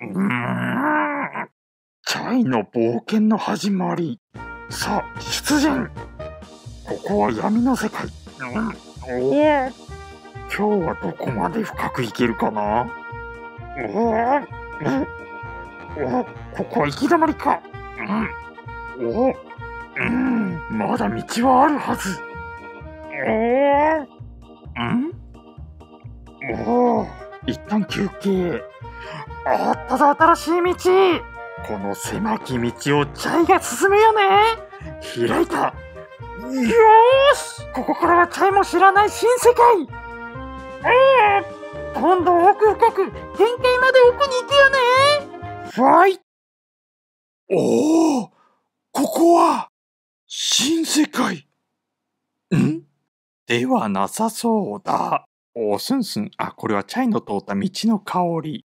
うーん。チャイの冒険の始まり。さあ、出陣ここは闇の世界。うん、おお。今日はどこまで深く行けるかな？おお。おお、ここは行き止まりか。うん。おお。うん、まだ道はあるはず。おお。んおお。一旦休憩。あったぞ、新しい道。この狭き道をチャイが進むよね。開いたよーし。ここからはチャイも知らない新世界。ええー、今度奥深く、限界まで奥に行くよね。ファイおおここは、新世界。ん？ではなさそうだ。おすんすん。あ、これはチャイの通った道の香り。